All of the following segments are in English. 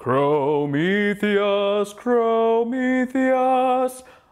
Chrometheus, Chrometheus,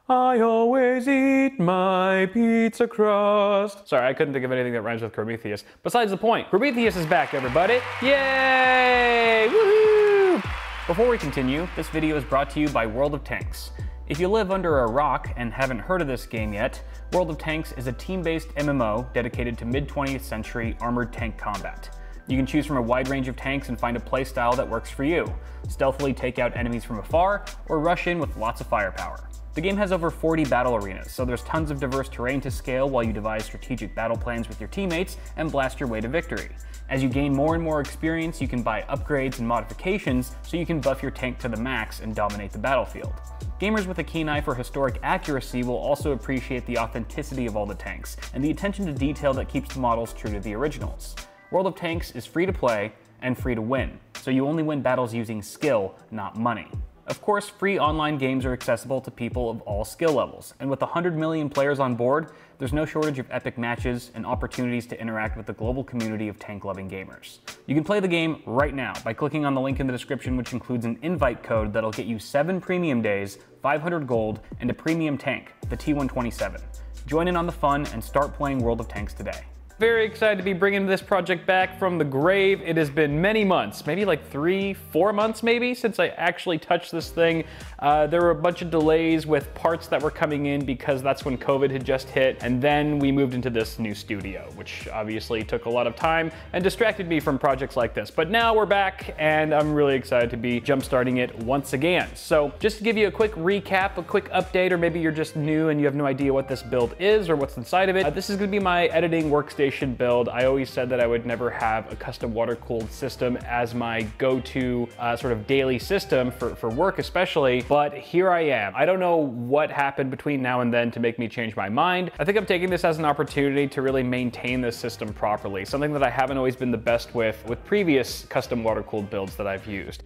I always eat my pizza crust. Sorry, I couldn't think of anything that rhymes with Chrometheus. Besides the point, Chrometheus is back, everybody. Yay! Woohoo! Before we continue, this video is brought to you by World of Tanks. If you live under a rock and haven't heard of this game yet, World of Tanks is a team-based MMO dedicated to mid-20th century armored tank combat. You can choose from a wide range of tanks and find a playstyle that works for you. Stealthily take out enemies from afar, or rush in with lots of firepower. The game has over 40 battle arenas, so there's tons of diverse terrain to scale while you devise strategic battle plans with your teammates and blast your way to victory. As you gain more and more experience, you can buy upgrades and modifications so you can buff your tank to the max and dominate the battlefield. Gamers with a keen eye for historic accuracy will also appreciate the authenticity of all the tanks and the attention to detail that keeps the models true to the originals. World of Tanks is free to play and free to win, so you only win battles using skill, not money. Of course, free online games are accessible to people of all skill levels, and with 100 million players on board, there's no shortage of epic matches and opportunities to interact with the global community of tank-loving gamers. You can play the game right now by clicking on the link in the description which includes an invite code that'll get you 7 premium days, 500 gold, and a premium tank, the T-127. Join in on the fun and start playing World of Tanks today. Very excited to be bringing this project back from the grave. It has been many months, maybe like three, four months maybe, since I actually touched this thing. Uh, there were a bunch of delays with parts that were coming in because that's when COVID had just hit. And then we moved into this new studio, which obviously took a lot of time and distracted me from projects like this. But now we're back and I'm really excited to be jumpstarting it once again. So just to give you a quick recap, a quick update, or maybe you're just new and you have no idea what this build is or what's inside of it. Uh, this is gonna be my editing workstation build, I always said that I would never have a custom water-cooled system as my go-to uh, sort of daily system for, for work especially, but here I am. I don't know what happened between now and then to make me change my mind. I think I'm taking this as an opportunity to really maintain this system properly, something that I haven't always been the best with with previous custom water-cooled builds that I've used.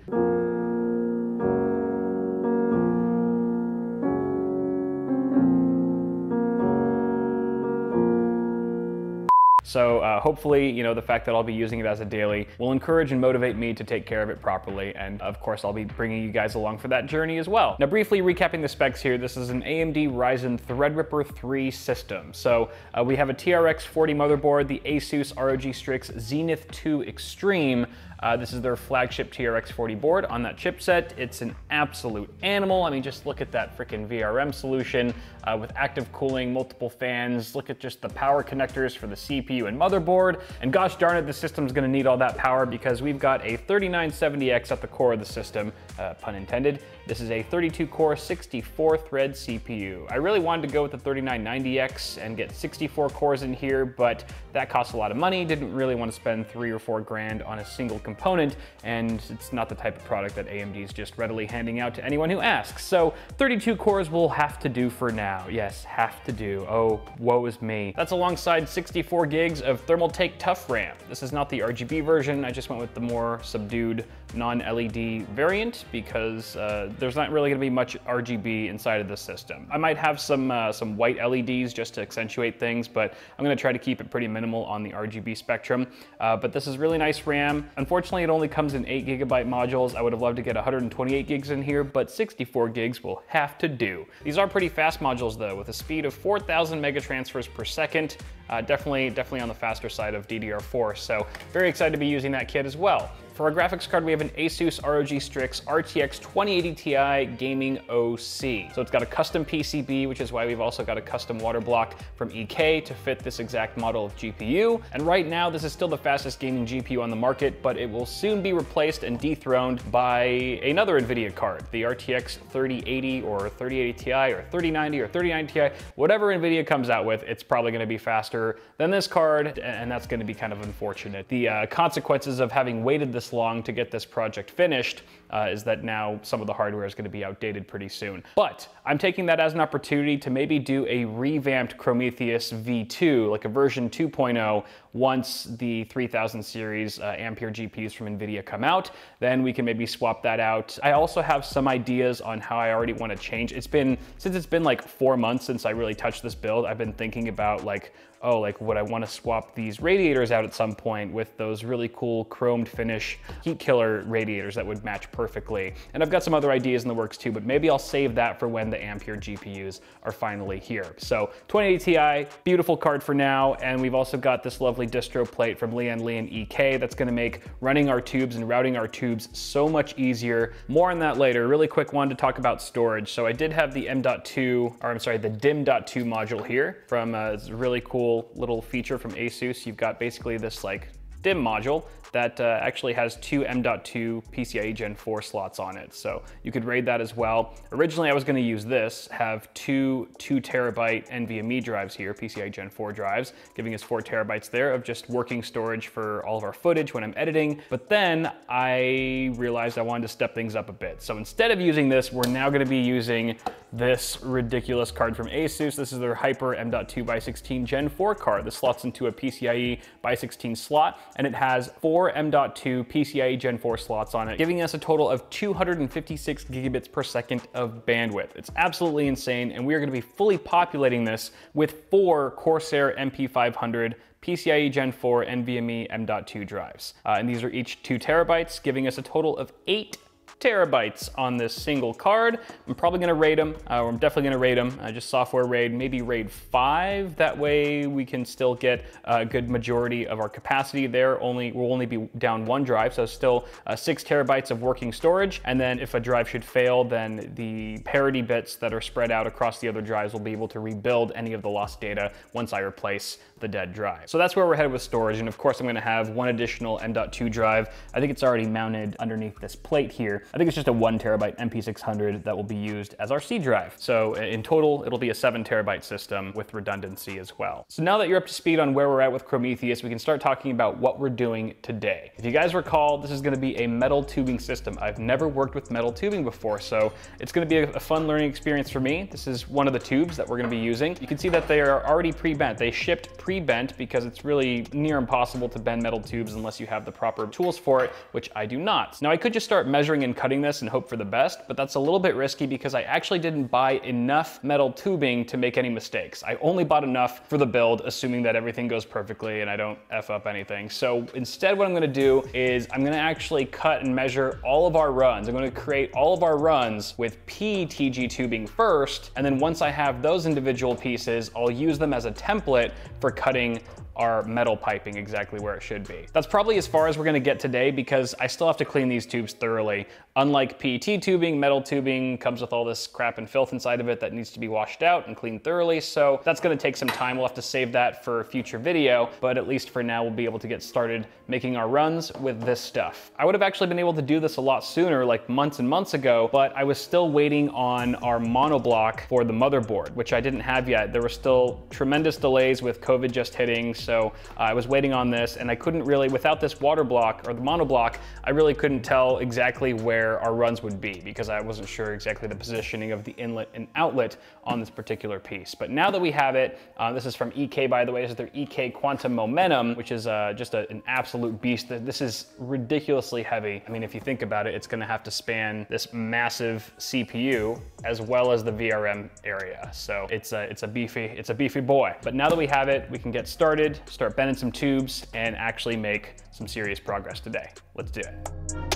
So uh, hopefully, you know, the fact that I'll be using it as a daily will encourage and motivate me to take care of it properly. And of course, I'll be bringing you guys along for that journey as well. Now, briefly recapping the specs here, this is an AMD Ryzen Threadripper 3 system. So uh, we have a TRX 40 motherboard, the Asus ROG Strix Zenith 2 Extreme, uh, this is their flagship TRX40 board on that chipset. It's an absolute animal. I mean, just look at that freaking VRM solution uh, with active cooling, multiple fans. Look at just the power connectors for the CPU and motherboard. And gosh darn it, the system's gonna need all that power because we've got a 3970X at the core of the system, uh, pun intended. This is a 32 core, 64 thread CPU. I really wanted to go with the 3990X and get 64 cores in here, but that costs a lot of money. Didn't really want to spend three or four grand on a single component, and it's not the type of product that AMD is just readily handing out to anyone who asks. So 32 cores will have to do for now. Yes, have to do. Oh, woe is me. That's alongside 64 gigs of Thermaltake Tough RAM. This is not the RGB version. I just went with the more subdued non-LED variant because uh, there's not really gonna be much RGB inside of the system. I might have some, uh, some white LEDs just to accentuate things, but I'm gonna try to keep it pretty minimal on the RGB spectrum. Uh, but this is really nice RAM. Unfortunately, it only comes in eight gigabyte modules. I would have loved to get 128 gigs in here, but 64 gigs will have to do. These are pretty fast modules though, with a speed of 4,000 megatransfers per second. Uh, definitely, definitely on the faster side of DDR4. So very excited to be using that kit as well. For our graphics card, we have an Asus ROG Strix RTX 2080 Ti Gaming OC. So it's got a custom PCB, which is why we've also got a custom water block from EK to fit this exact model of GPU. And right now, this is still the fastest gaming GPU on the market, but it will soon be replaced and dethroned by another NVIDIA card, the RTX 3080 or 3080 Ti or 3090 or 3090 Ti, whatever NVIDIA comes out with, it's probably gonna be faster than this card, and that's gonna be kind of unfortunate. The uh, consequences of having waited this long to get this project finished uh, is that now some of the hardware is going to be outdated pretty soon. But I'm taking that as an opportunity to maybe do a revamped Chrometheus V2, like a version 2.0, once the 3000 series uh, Ampere GPUs from NVIDIA come out. Then we can maybe swap that out. I also have some ideas on how I already want to change. It's been, since it's been like four months since I really touched this build, I've been thinking about like, oh, like would I want to swap these radiators out at some point with those really cool chromed finish Heatkiller radiators that would match perfectly. And I've got some other ideas in the works too, but maybe I'll save that for when the Ampere GPUs are finally here. So 2080 Ti, beautiful card for now. And we've also got this lovely distro plate from Lian Li and EK that's gonna make running our tubes and routing our tubes so much easier. More on that later. Really quick one to talk about storage. So I did have the M.2, or I'm sorry, the DIMM.2 module here from uh, a really cool little feature from Asus. You've got basically this like DIM module that uh, actually has two M.2 PCIe Gen 4 slots on it. So you could RAID that as well. Originally, I was gonna use this, have two two terabyte NVMe drives here, PCIe Gen 4 drives, giving us four terabytes there of just working storage for all of our footage when I'm editing. But then I realized I wanted to step things up a bit. So instead of using this, we're now gonna be using this ridiculous card from Asus. This is their Hyper M.2 by 16 Gen 4 card. This slots into a PCIe by 16 slot, and it has four four M.2 PCIe Gen 4 slots on it, giving us a total of 256 gigabits per second of bandwidth. It's absolutely insane, and we are gonna be fully populating this with four Corsair MP500 PCIe Gen 4 NVMe M.2 drives. Uh, and these are each two terabytes, giving us a total of eight terabytes on this single card. I'm probably gonna RAID them, uh, or I'm definitely gonna RAID them, uh, just software RAID, maybe RAID 5. That way we can still get a good majority of our capacity there. Only We'll only be down one drive, so still uh, six terabytes of working storage. And then if a drive should fail, then the parity bits that are spread out across the other drives will be able to rebuild any of the lost data once I replace the dead drive. So that's where we're headed with storage. And of course, I'm gonna have one additional M.2 drive. I think it's already mounted underneath this plate here. I think it's just a one terabyte MP600 that will be used as our C drive. So in total, it'll be a seven terabyte system with redundancy as well. So now that you're up to speed on where we're at with Chrometheus, we can start talking about what we're doing today. If you guys recall, this is gonna be a metal tubing system. I've never worked with metal tubing before, so it's gonna be a, fun learning experience for me. This is one of the tubes that we're gonna be using. You can see that they are already pre-bent. They shipped pre-bent because it's really near impossible to bend metal tubes unless you have the proper tools for it, which I do not. Now I could just start measuring and cutting this and hope for the best, but that's a little bit risky because I actually didn't buy enough metal tubing to make any mistakes. I only bought enough for the build, assuming that everything goes perfectly and I don't F up anything. So instead what I'm gonna do is I'm gonna actually cut and measure all of our runs. I'm gonna create all of our runs with PTG tubing first, and then once I have those individual pieces, I'll use them as a template for cutting our metal piping exactly where it should be. That's probably as far as we're gonna get today because I still have to clean these tubes thoroughly. Unlike PET tubing, metal tubing comes with all this crap and filth inside of it that needs to be washed out and cleaned thoroughly, so that's gonna take some time. We'll have to save that for a future video, but at least for now we'll be able to get started making our runs with this stuff. I would have actually been able to do this a lot sooner, like months and months ago, but I was still waiting on our monoblock for the motherboard, which I didn't have yet. There were still tremendous delays with COVID just hitting, so uh, I was waiting on this and I couldn't really, without this water block or the monoblock, I really couldn't tell exactly where our runs would be because I wasn't sure exactly the positioning of the inlet and outlet on this particular piece. But now that we have it, uh, this is from EK by the way, this is their EK Quantum Momentum, which is uh, just a, an absolute beast. This is ridiculously heavy. I mean, if you think about it, it's gonna have to span this massive CPU as well as the VRM area. So it's a, it's a beefy, it's a beefy boy. But now that we have it, we can get started, start bending some tubes and actually make some serious progress today. Let's do it.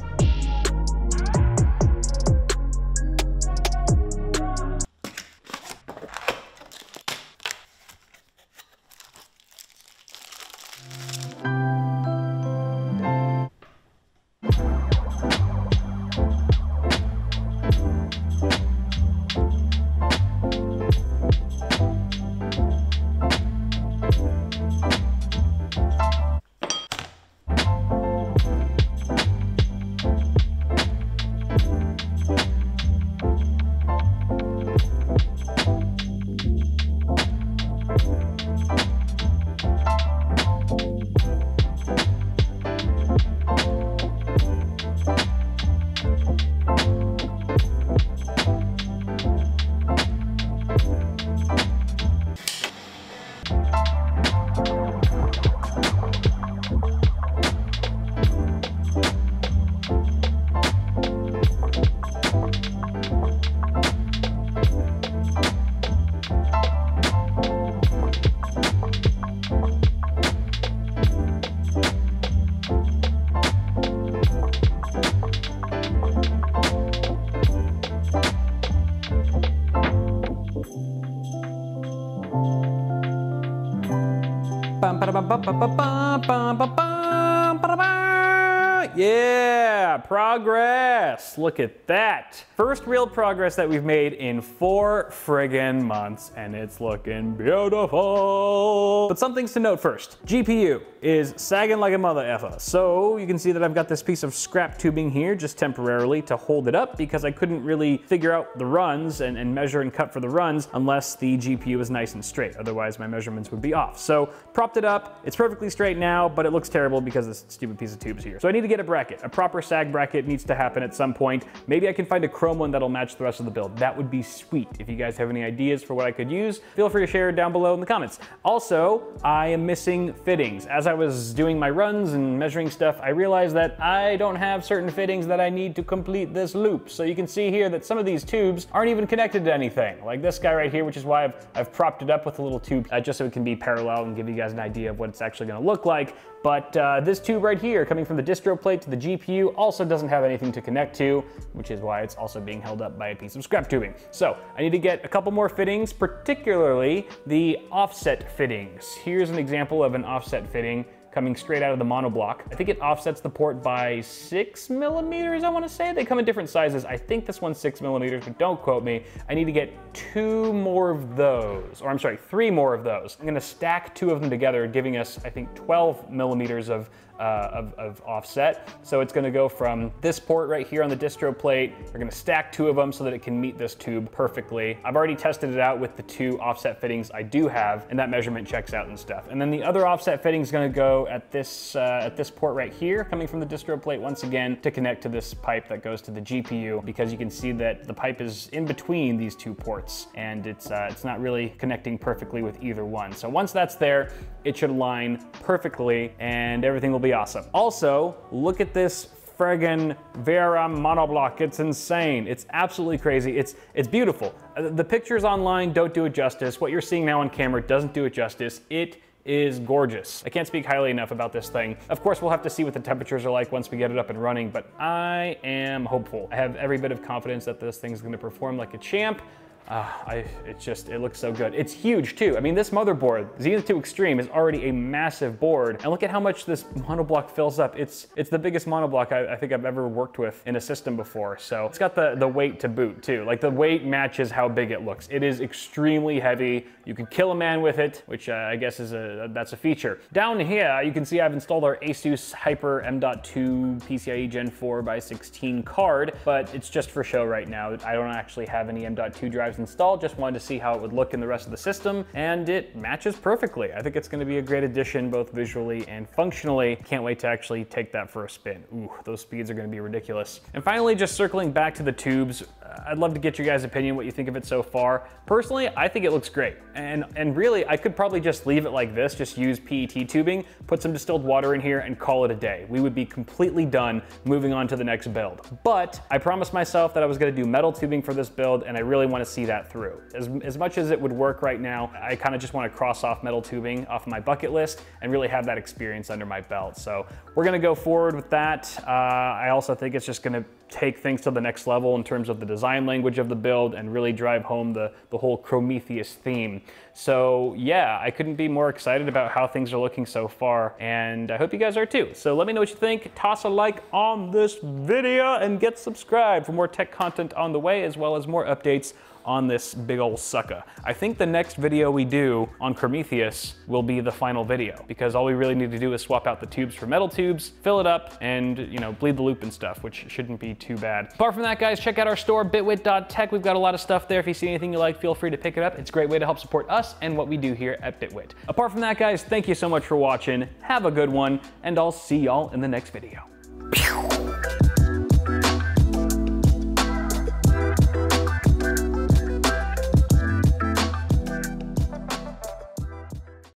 Yeah, progress. Look at that. First real progress that we've made in four friggin' months, and it's looking beautiful. But some things to note first. GPU, is sagging like a mother effer. So you can see that I've got this piece of scrap tubing here just temporarily to hold it up because I couldn't really figure out the runs and, and measure and cut for the runs unless the GPU was nice and straight. Otherwise my measurements would be off. So propped it up. It's perfectly straight now, but it looks terrible because this stupid piece of tube is here. So I need to get a bracket. A proper sag bracket needs to happen at some point. Maybe I can find a chrome one that'll match the rest of the build. That would be sweet. If you guys have any ideas for what I could use, feel free to share it down below in the comments. Also, I am missing fittings. As I was doing my runs and measuring stuff, I realized that I don't have certain fittings that I need to complete this loop. So you can see here that some of these tubes aren't even connected to anything, like this guy right here, which is why I've, I've propped it up with a little tube uh, just so it can be parallel and give you guys an idea of what it's actually gonna look like. But uh, this tube right here, coming from the distro plate to the GPU, also doesn't have anything to connect to, which is why it's also being held up by a piece of scrap tubing. So I need to get a couple more fittings, particularly the offset fittings. Here's an example of an offset fitting coming straight out of the monoblock. I think it offsets the port by six millimeters, I wanna say. They come in different sizes. I think this one's six millimeters, but don't quote me. I need to get two more of those, or I'm sorry, three more of those. I'm gonna stack two of them together, giving us, I think, 12 millimeters of uh, of, of, offset. So it's gonna go from this port right here on the distro plate. We're gonna stack two of them so that it can meet this tube perfectly. I've already tested it out with the two offset fittings I do have, and that measurement checks out and stuff. And then the other offset fitting is gonna go at this, uh, at this port right here, coming from the distro plate once again to connect to this pipe that goes to the GPU, because you can see that the pipe is in between these two ports, and it's, uh, it's not really connecting perfectly with either one. So once that's there, it should align perfectly and everything will be awesome. Also, look at this friggin' Vera monoblock. It's insane. It's absolutely crazy. It's, it's beautiful. Uh, the pictures online don't do it justice. What you're seeing now on camera doesn't do it justice. It is gorgeous. I can't speak highly enough about this thing. Of course, we'll have to see what the temperatures are like once we get it up and running, but I am hopeful. I have every bit of confidence that this thing's gonna perform like a champ. Uh, I, it's just, it looks so good. It's huge too. I mean, this motherboard, Zenith 2 Extreme, is already a massive board. And look at how much this monoblock fills up. It's it's the biggest monoblock I, I, think I've ever worked with in a system before. So it's got the, the weight to boot too. Like the weight matches how big it looks. It is extremely heavy. You could kill a man with it, which uh, I guess is a, that's a feature. Down here, you can see I've installed our Asus Hyper M.2 PCIe Gen 4 by 16 card, but it's just for show right now. I don't actually have any M.2 drives installed, just wanted to see how it would look in the rest of the system, and it matches perfectly. I think it's gonna be a great addition, both visually and functionally. Can't wait to actually take that for a spin. Ooh, those speeds are gonna be ridiculous. And finally, just circling back to the tubes, I'd love to get your guys' opinion, what you think of it so far. Personally, I think it looks great. And, and really, I could probably just leave it like this, just use PET tubing, put some distilled water in here and call it a day. We would be completely done moving on to the next build. But I promised myself that I was gonna do metal tubing for this build and I really wanna see that through. As, as much as it would work right now, I kind of just want to cross off metal tubing off my bucket list and really have that experience under my belt. So we're going to go forward with that. Uh, I also think it's just going to take things to the next level in terms of the design language of the build and really drive home the, the whole Chrometheus theme. So yeah, I couldn't be more excited about how things are looking so far and I hope you guys are too. So let me know what you think. Toss a like on this video and get subscribed for more tech content on the way as well as more updates on this big old sucker. I think the next video we do on Chrometheus will be the final video because all we really need to do is swap out the tubes for metal tubes, fill it up, and you know, bleed the loop and stuff, which shouldn't be too bad. Apart from that, guys, check out our store, bitwit.tech. We've got a lot of stuff there. If you see anything you like, feel free to pick it up. It's a great way to help support us and what we do here at Bitwit. Apart from that, guys, thank you so much for watching. Have a good one, and I'll see y'all in the next video. Pew!